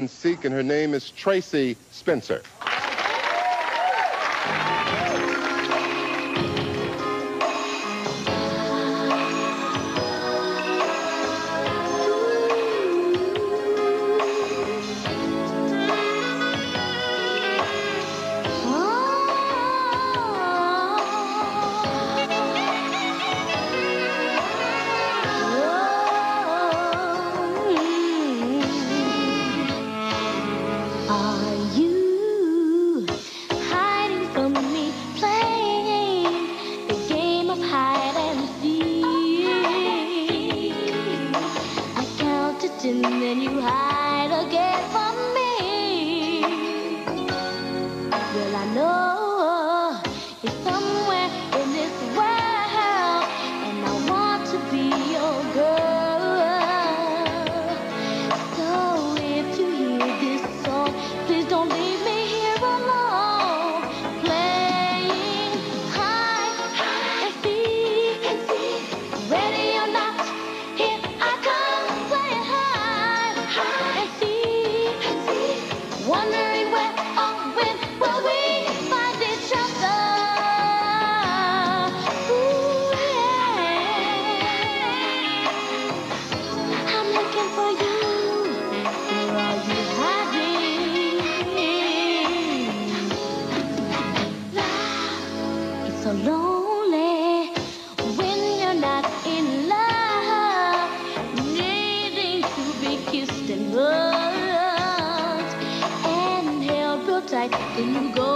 and seek, and her name is tracy spencer. I know. When you go.